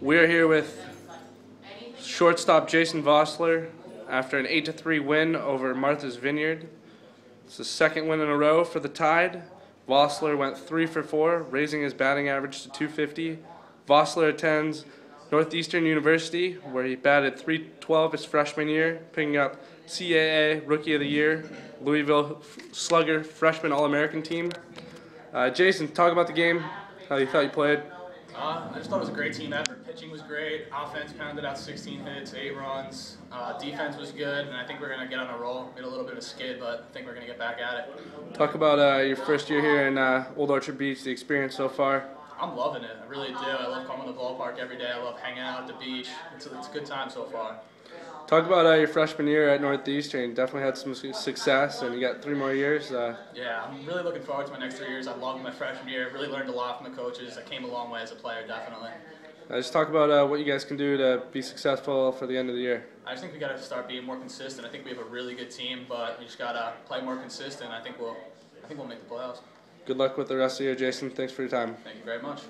We're here with shortstop Jason Vosler after an 8 3 win over Martha's Vineyard. It's the second win in a row for the Tide. Vosler went 3 for 4, raising his batting average to 250. Vosler attends Northeastern University, where he batted 312 his freshman year, picking up CAA Rookie of the Year, Louisville Slugger Freshman All American team. Uh, Jason, talk about the game, how you thought you played. Uh, I just thought it was a great team effort. Pitching was great. Offense pounded out 16 hits, eight runs. Uh, defense was good, and I think we're gonna get on a roll. Made a little bit of a skid, but I think we're gonna get back at it. Talk about uh, your first year here in uh, Old Orchard Beach, the experience so far. I'm loving it. I really do. I love coming to the ballpark every day. I love hanging out at the beach. It's a, it's a good time so far. Talk about uh, your freshman year at Northeastern. Definitely had some success, and you got three more years. Uh, Yeah, I'm really looking forward to my next three years. I loved my freshman year. Really learned a lot from the coaches. I came a long way as a player, definitely. uh, just talk about uh, what you guys can do to be successful for the end of the year. I just think we got to start being more consistent. I think we have a really good team, but we just got to play more consistent. I think we'll, I think we'll make the playoffs. Good luck with the rest of your, year, Jason. Thanks for your time. Thank you very much.